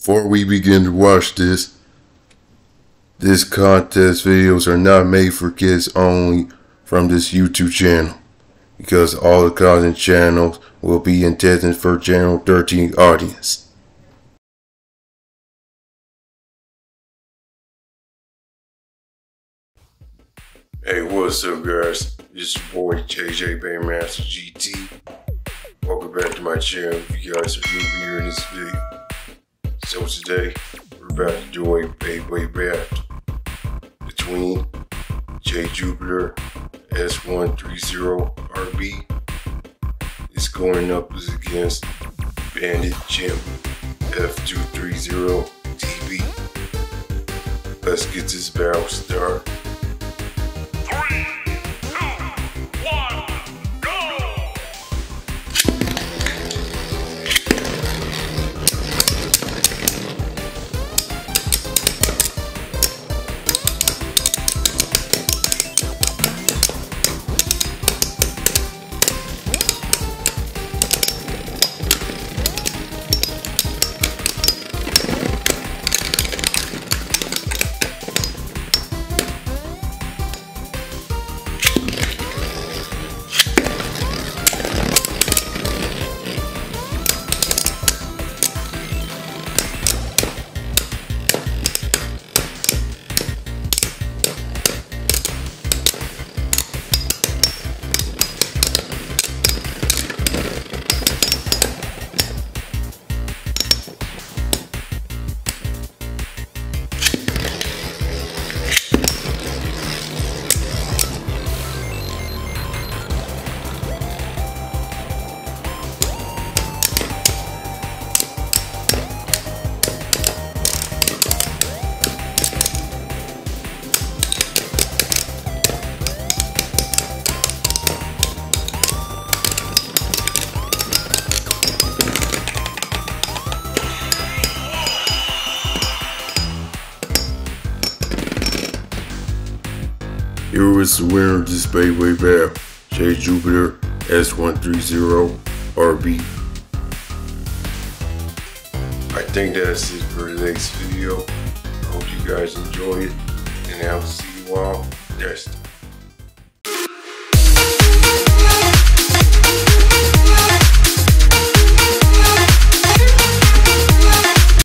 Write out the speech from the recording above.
before we begin to watch this, this contest videos are not made for kids only from this YouTube channel because all the content channels will be intended for channel 13 audience. Hey, what's up guys? It's your boy JJ BeyMaster GT. Welcome back to my channel if you guys are new here in this video. So today, we're about to do a payway battle between Jade Jupiter S130RB is going up against Bandit Genbu F230TB. Let's get this barrel started. Here is the winner of this Payway battle, Jade Jupiter S130RB. I think that's it for the next video. I hope you guys enjoy it, and I'll see you all next time.